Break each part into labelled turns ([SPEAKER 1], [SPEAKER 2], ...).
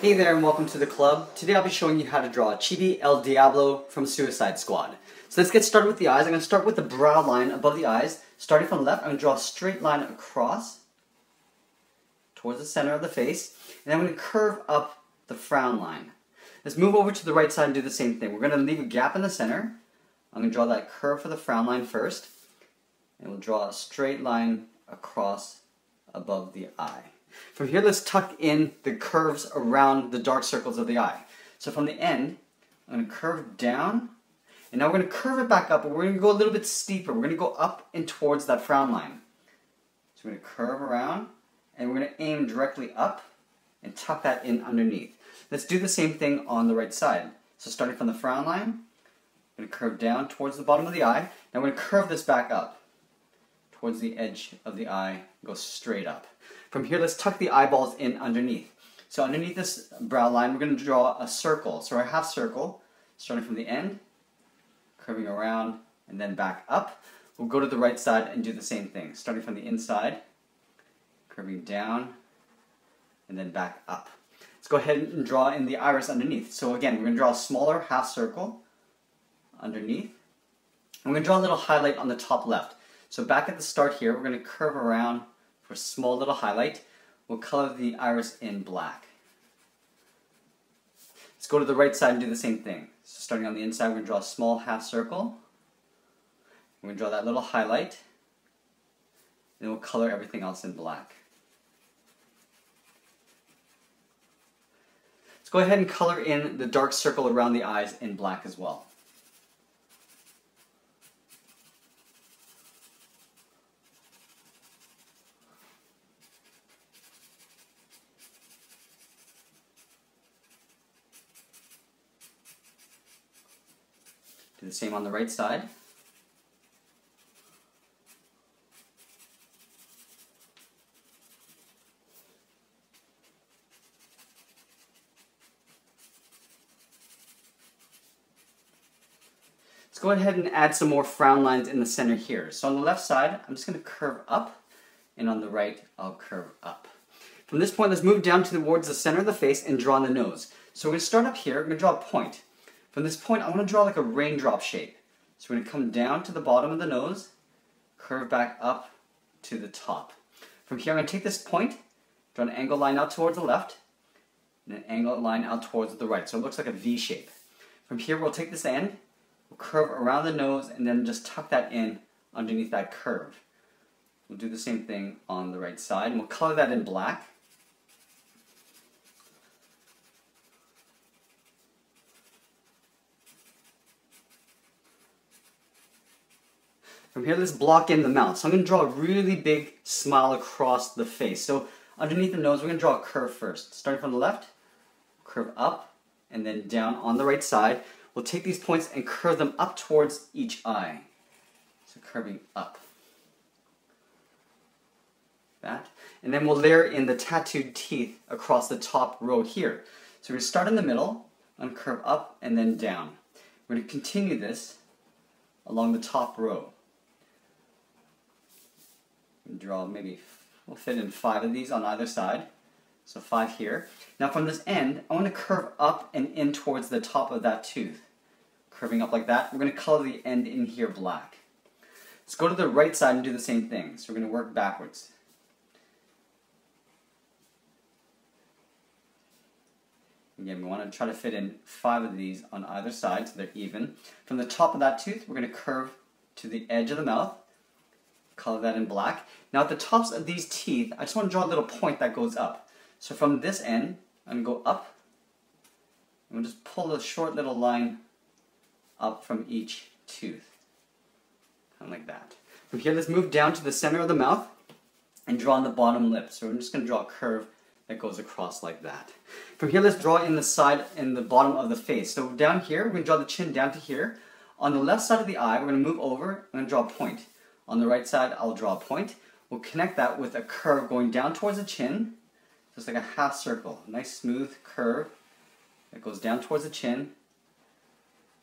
[SPEAKER 1] Hey there and welcome to the club. Today I'll be showing you how to draw Chibi El Diablo from Suicide Squad. So let's get started with the eyes. I'm going to start with the brow line above the eyes. Starting from left, I'm going to draw a straight line across towards the center of the face. And I'm going to curve up the frown line. Let's move over to the right side and do the same thing. We're going to leave a gap in the center. I'm going to draw that curve for the frown line first. And we'll draw a straight line across above the eye. From here, let's tuck in the curves around the dark circles of the eye. So from the end, I'm going to curve down, and now we're going to curve it back up, but we're going to go a little bit steeper. We're going to go up and towards that frown line. So we're going to curve around, and we're going to aim directly up and tuck that in underneath. Let's do the same thing on the right side. So starting from the frown line, I'm going to curve down towards the bottom of the eye. Now we're going to curve this back up towards the edge of the eye, go straight up. From here, let's tuck the eyeballs in underneath. So underneath this brow line, we're going to draw a circle. So our half circle, starting from the end, curving around, and then back up. We'll go to the right side and do the same thing. Starting from the inside, curving down, and then back up. Let's go ahead and draw in the iris underneath. So again, we're going to draw a smaller half circle underneath. We're going to draw a little highlight on the top left. So back at the start here, we're going to curve around for a small little highlight, we'll color the iris in black. Let's go to the right side and do the same thing. So starting on the inside, we're going to draw a small half circle. We're going to draw that little highlight. Then we'll color everything else in black. Let's go ahead and color in the dark circle around the eyes in black as well. Do the same on the right side. Let's go ahead and add some more frown lines in the center here. So on the left side, I'm just going to curve up, and on the right, I'll curve up. From this point, let's move down towards the center of the face and draw on the nose. So we're going to start up here, we're going to draw a point. From this point, I want to draw like a raindrop shape. So we're going to come down to the bottom of the nose, curve back up to the top. From here, I'm going to take this point, draw an angle line out towards the left, and an angle line out towards the right. So it looks like a V shape. From here, we'll take this end, we'll curve around the nose, and then just tuck that in underneath that curve. We'll do the same thing on the right side, and we'll color that in black. From here, let's block in the mouth. So I'm going to draw a really big smile across the face. So underneath the nose, we're going to draw a curve first. Starting from the left, curve up, and then down on the right side. We'll take these points and curve them up towards each eye. So curving up. That. And then we'll layer in the tattooed teeth across the top row here. So we're going to start in the middle, and curve up, and then down. We're going to continue this along the top row draw maybe, we'll fit in five of these on either side. So five here. Now from this end, I want to curve up and in towards the top of that tooth. Curving up like that. We're going to color the end in here black. Let's go to the right side and do the same thing. So we're going to work backwards. Again, we want to try to fit in five of these on either side so they're even. From the top of that tooth, we're going to curve to the edge of the mouth color that in black. Now at the tops of these teeth, I just want to draw a little point that goes up. So from this end, I'm going to go up, and we'll just pull a short little line up from each tooth. Kind of like that. From here, let's move down to the center of the mouth and draw on the bottom lip. So I'm just going to draw a curve that goes across like that. From here, let's draw in the side and the bottom of the face. So down here, we're going to draw the chin down to here. On the left side of the eye, we're going to move over, to draw a point. On the right side, I'll draw a point. We'll connect that with a curve going down towards the chin, just like a half circle. A nice smooth curve that goes down towards the chin.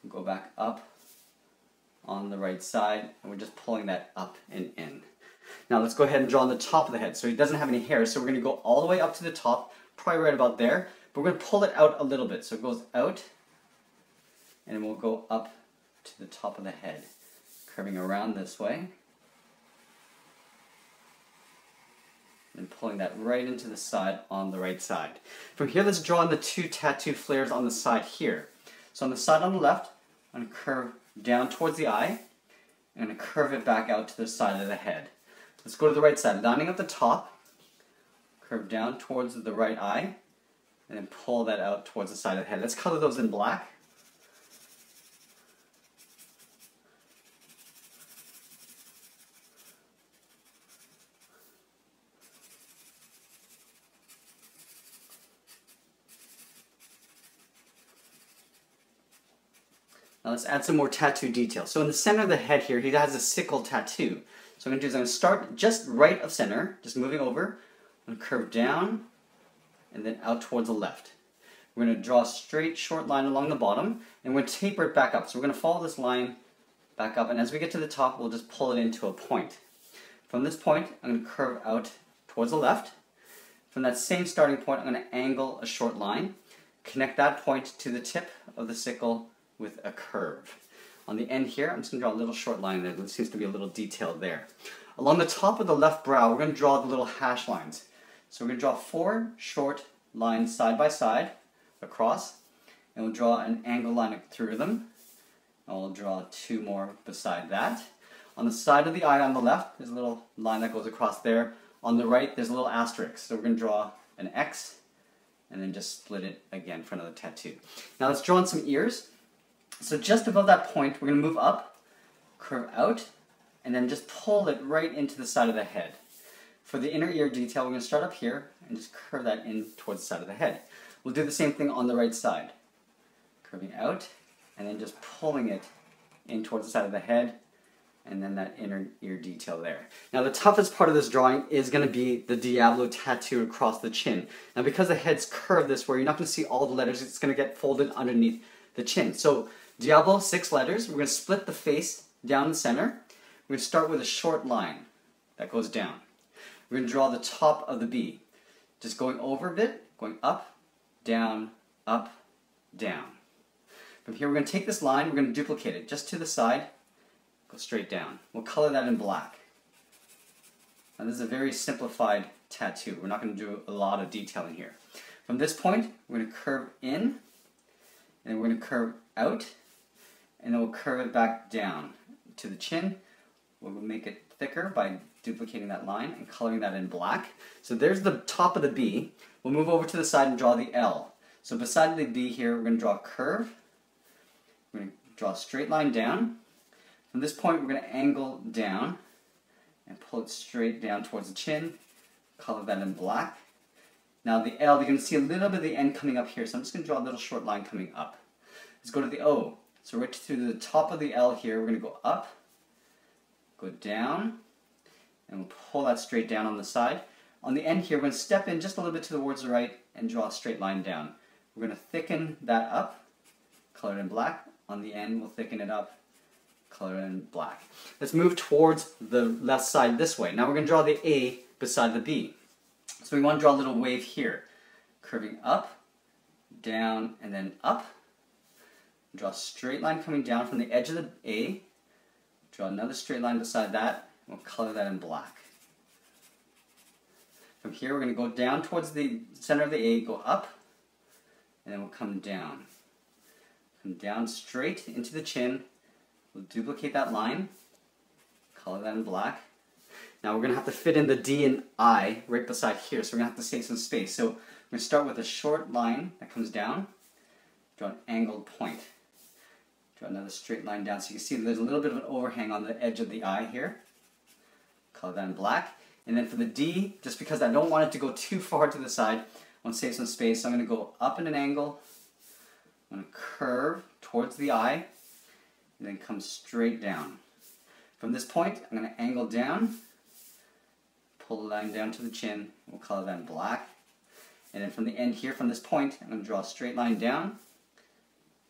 [SPEAKER 1] Go back up on the right side, and we're just pulling that up and in. Now let's go ahead and draw on the top of the head. So he doesn't have any hair, so we're going to go all the way up to the top, probably right about there. But we're to pull it out a little bit. So it goes out, and we'll go up to the top of the head, curving around this way. And pulling that right into the side on the right side. From here, let's draw in the two tattoo flares on the side here. So on the side on the left, I'm going to curve down towards the eye, and going to curve it back out to the side of the head. Let's go to the right side, lining up the top, curve down towards the right eye, and then pull that out towards the side of the head. Let's color those in black. Let's add some more tattoo detail. So in the center of the head here, he has a sickle tattoo. So I'm going to do is I'm going to start just right of center, just moving over. I'm going to curve down and then out towards the left. We're going to draw a straight short line along the bottom and we're going to taper it back up. So we're going to follow this line back up and as we get to the top, we'll just pull it into a point. From this point, I'm going to curve out towards the left. From that same starting point, I'm going to angle a short line, connect that point to the tip of the sickle with a curve. On the end here, I'm just going to draw a little short line there. There seems to be a little detail there. Along the top of the left brow, we're going to draw the little hash lines. So we're going to draw four short lines side by side across, and we'll draw an angle line through them. And we'll draw two more beside that. On the side of the eye on the left, there's a little line that goes across there. On the right, there's a little asterisk. So we're going to draw an X, and then just split it again for another tattoo. Now let's draw on some ears. So just above that point, we're going to move up, curve out, and then just pull it right into the side of the head. For the inner ear detail, we're going to start up here and just curve that in towards the side of the head. We'll do the same thing on the right side. Curving out, and then just pulling it in towards the side of the head, and then that inner ear detail there. Now the toughest part of this drawing is going to be the Diablo tattoo across the chin. Now because the head's curved this way, you're not going to see all the letters, it's going to get folded underneath the chin. So Diablo, six letters. We're going to split the face down the center. We're going to start with a short line that goes down. We're going to draw the top of the B. Just going over a bit, going up, down, up, down. From here, we're going to take this line, we're going to duplicate it just to the side, go straight down. We'll color that in black. Now, this is a very simplified tattoo. We're not going to do a lot of detailing here. From this point, we're going to curve in, and then we're going to curve out, and then we'll curve it back down to the chin. We'll make it thicker by duplicating that line and coloring that in black. So there's the top of the B. We'll move over to the side and draw the L. So beside the B here, we're going to draw a curve. We're going to draw a straight line down. From this point, we're going to angle down and pull it straight down towards the chin. Color that in black. Now the L, you're going to see a little bit of the end coming up here, so I'm just going to draw a little short line coming up. Let's go to the O. So right to the top of the L here, we're going to go up, go down, and we'll pull that straight down on the side. On the end here, we're going to step in just a little bit to towards the right and draw a straight line down. We're going to thicken that up, color it in black. On the end, we'll thicken it up, color it in black. Let's move towards the left side this way. Now we're going to draw the A beside the B. So we want to draw a little wave here, curving up, down, and then up. Draw a straight line coming down from the edge of the A. Draw another straight line beside that. And We'll color that in black. From here, we're going to go down towards the center of the A, go up, and then we'll come down. Come down straight into the chin. We'll duplicate that line, color that in black. Now we're going to have to fit in the D and I right beside here, so we're going to have to save some space. So we're going to start with a short line that comes down, draw an angled point. Another straight line down so you can see there's a little bit of an overhang on the edge of the eye here. Color that in black. And then for the D, just because I don't want it to go too far to the side, I want to save some space, so I'm going to go up in an angle. I'm going to curve towards the eye, and then come straight down. From this point, I'm going to angle down, pull the line down to the chin, we'll color that in black. And then from the end here, from this point, I'm going to draw a straight line down,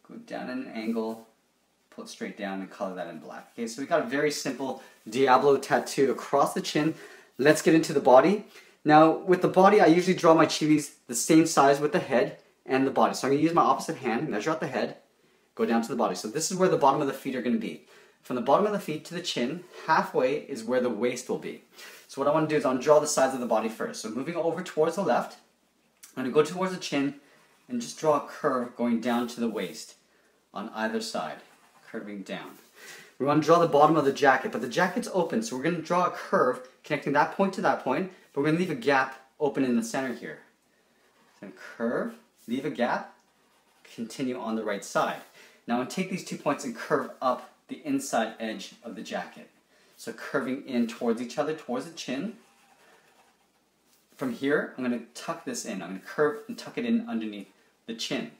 [SPEAKER 1] go down at an angle, pull it straight down and color that in black. Okay, so we got a very simple Diablo tattoo across the chin. Let's get into the body. Now, with the body, I usually draw my chibis the same size with the head and the body. So I'm going to use my opposite hand, measure out the head, go down to the body. So this is where the bottom of the feet are going to be. From the bottom of the feet to the chin, halfway is where the waist will be. So what I want to do is I'll draw the sides of the body first. So moving over towards the left, I'm going to go towards the chin and just draw a curve going down to the waist on either side, curving down. We want to draw the bottom of the jacket, but the jacket's open, so we're going to draw a curve connecting that point to that point, but we're going to leave a gap open in the center here. So curve, leave a gap, continue on the right side. Now I'm going to take these two points and curve up the inside edge of the jacket. So curving in towards each other, towards the chin. From here, I'm going to tuck this in. I'm going to curve and tuck it in underneath the chin.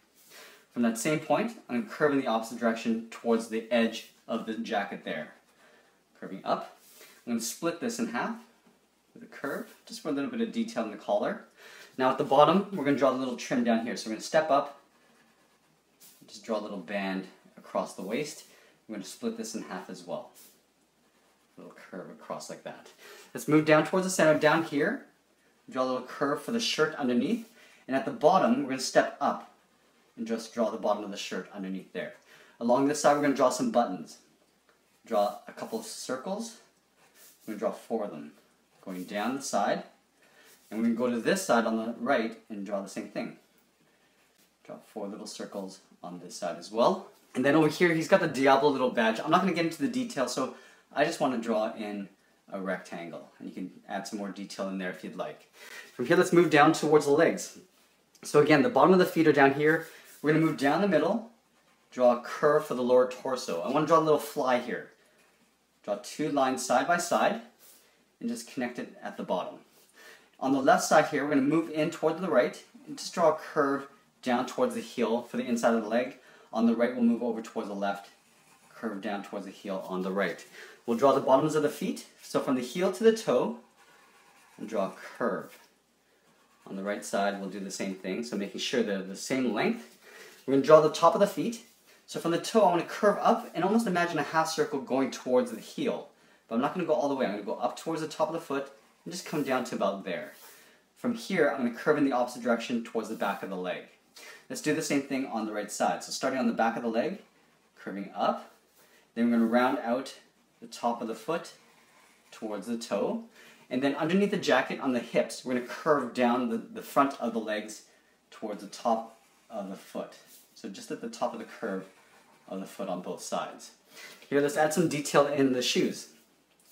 [SPEAKER 1] From that same point, I'm going to curve in the opposite direction towards the edge of the jacket there. Curving up. I'm going to split this in half with a curve, just for a little bit of detail in the collar. Now at the bottom, we're going to draw a little trim down here. So we're going to step up, just draw a little band across the waist. I'm going to split this in half as well. A little curve across like that. Let's move down towards the center. Down here, draw a little curve for the shirt underneath. And at the bottom, we're going to step up and just draw the bottom of the shirt underneath there. Along this side, we're going to draw some buttons. Draw a couple of circles. I'm going to draw four of them. Going down the side. And we're going to go to this side on the right and draw the same thing. Draw four little circles on this side as well. And then over here, he's got the Diablo little badge. I'm not going to get into the detail, so I just want to draw in a rectangle. And you can add some more detail in there if you'd like. From here, let's move down towards the legs. So again, the bottom of the feet are down here. We're going to move down the middle, draw a curve for the lower torso. I want to draw a little fly here. Draw two lines side by side, and just connect it at the bottom. On the left side here, we're going to move in toward the right, and just draw a curve down towards the heel for the inside of the leg. On the right, we'll move over towards the left, curve down towards the heel on the right. We'll draw the bottoms of the feet. So from the heel to the toe, and draw a curve. On the right side, we'll do the same thing, so making sure they're the same length. We're going to draw the top of the feet. So from the toe, I want to curve up and almost imagine a half circle going towards the heel. But I'm not going to go all the way. I'm going to go up towards the top of the foot and just come down to about there. From here, I'm going to curve in the opposite direction towards the back of the leg. Let's do the same thing on the right side. So starting on the back of the leg, curving up. Then we're going to round out the top of the foot towards the toe. And then underneath the jacket on the hips, we're going to curve down the, the front of the legs towards the top of the foot. So just at the top of the curve of the foot on both sides. Here, let's add some detail in the shoes.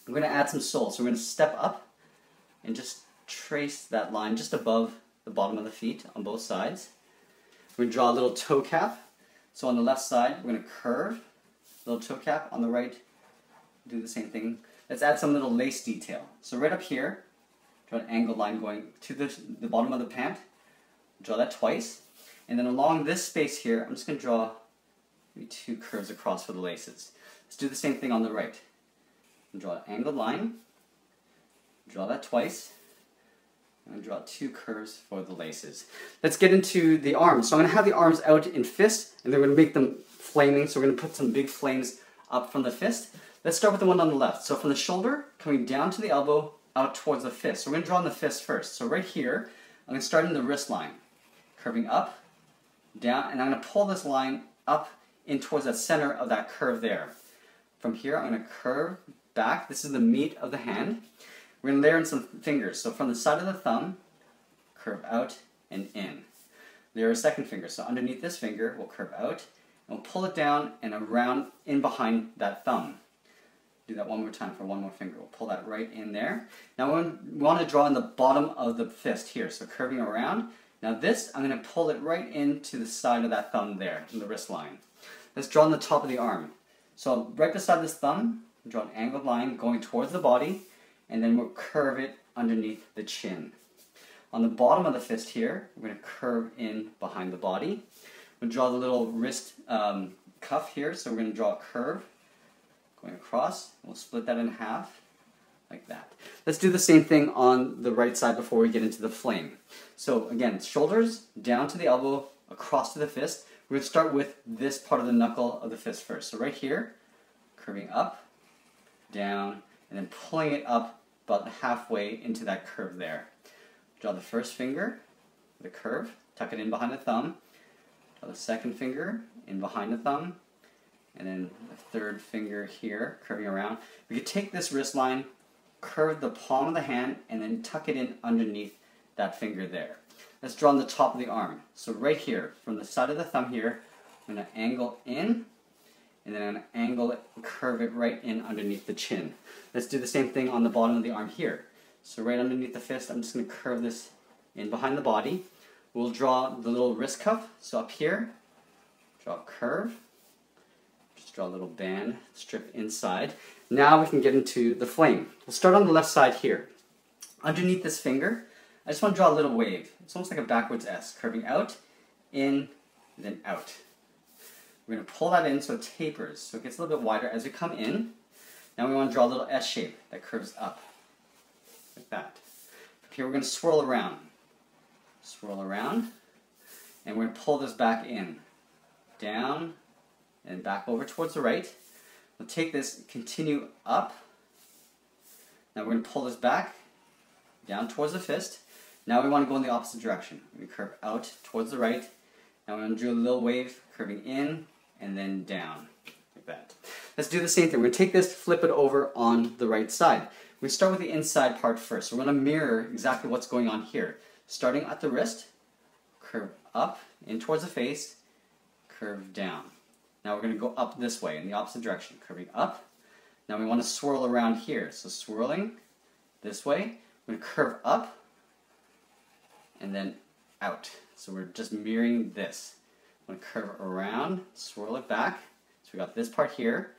[SPEAKER 1] We're going to add some soles. So we're going to step up and just trace that line just above the bottom of the feet on both sides. We're going to draw a little toe cap. So on the left side, we're going to curve, little toe cap. On the right, do the same thing. Let's add some little lace detail. So right up here, draw an angled line going to the, the bottom of the pant. Draw that twice. And then along this space here, I'm just going to draw maybe two curves across for the laces. Let's do the same thing on the right. Draw an angled line. Draw that twice and draw two curves for the laces. Let's get into the arms. So I'm going to have the arms out in fists, and they're going to make them flaming. So we're going to put some big flames up from the fist. Let's start with the one on the left. So from the shoulder, coming down to the elbow, out towards the fist. So we're going to draw on the fist first. So right here, I'm going to start in the wrist line, curving up, down, and I'm going to pull this line up in towards the center of that curve there. From here, I'm going to curve back. This is the meat of the hand. We're going to layer in some fingers. So from the side of the thumb, curve out and in. Layer a second finger. So underneath this finger, we'll curve out and we'll pull it down and around in behind that thumb. Do that one more time for one more finger. We'll pull that right in there. Now we want to draw in the bottom of the fist here. So curving around. Now this, I'm going to pull it right into the side of that thumb there, in the wrist line. Let's draw on the top of the arm. So right beside this thumb, draw an angled line going towards the body and then we'll curve it underneath the chin. On the bottom of the fist here, we're going to curve in behind the body. We'll draw the little wrist um, cuff here, so we're going to draw a curve going across. We'll split that in half like that. Let's do the same thing on the right side before we get into the flame. So again, shoulders down to the elbow, across to the fist. We're going to start with this part of the knuckle of the fist first. So right here, curving up, down, and then pulling it up about halfway into that curve there. Draw the first finger, the curve, tuck it in behind the thumb. Draw the second finger in behind the thumb. And then the third finger here, curving around. We could take this wrist line, curve the palm of the hand, and then tuck it in underneath that finger there. Let's draw on the top of the arm. So right here, from the side of the thumb here, I'm going to angle in, and then I'm going to angle it, curve it right in underneath the chin. Let's do the same thing on the bottom of the arm here. So right underneath the fist, I'm just going to curve this in behind the body. We'll draw the little wrist cuff. So up here, draw a curve. Just draw a little band strip inside. Now we can get into the flame. We'll start on the left side here. Underneath this finger, I just want to draw a little wave. It's almost like a backwards S, curving out, in, then out. We're going to pull that in so it tapers, so it gets a little bit wider as we come in. Now we want to draw a little S shape that curves up, like that. Here we're going to swirl around. Swirl around, and we're going to pull this back in, down, and back over towards the right. We'll take this, continue up. Now we're going to pull this back, down towards the fist. Now we want to go in the opposite direction. We curve out towards the right. Now we're going to do a little wave, curving in and then down, like that. Let's do the same thing. We're going to take this, flip it over on the right side. We start with the inside part first. So we're going to mirror exactly what's going on here. Starting at the wrist, curve up, in towards the face, curve down. Now we're going to go up this way in the opposite direction, curving up. Now we want to swirl around here. So swirling this way, we're going to curve up, and then out. So we're just mirroring this. I'm going to curve around, swirl it back. So we got this part here,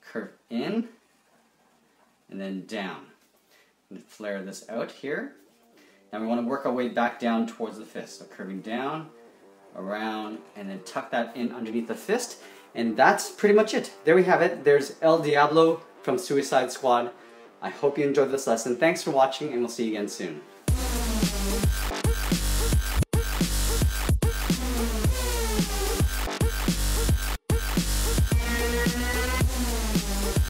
[SPEAKER 1] curve in, and then down. And flare this out here. Now we want to work our way back down towards the fist. So curving down, around, and then tuck that in underneath the fist. And that's pretty much it. There we have it. There's El Diablo from Suicide Squad. I hope you enjoyed this lesson. Thanks for watching, and we'll see you again soon.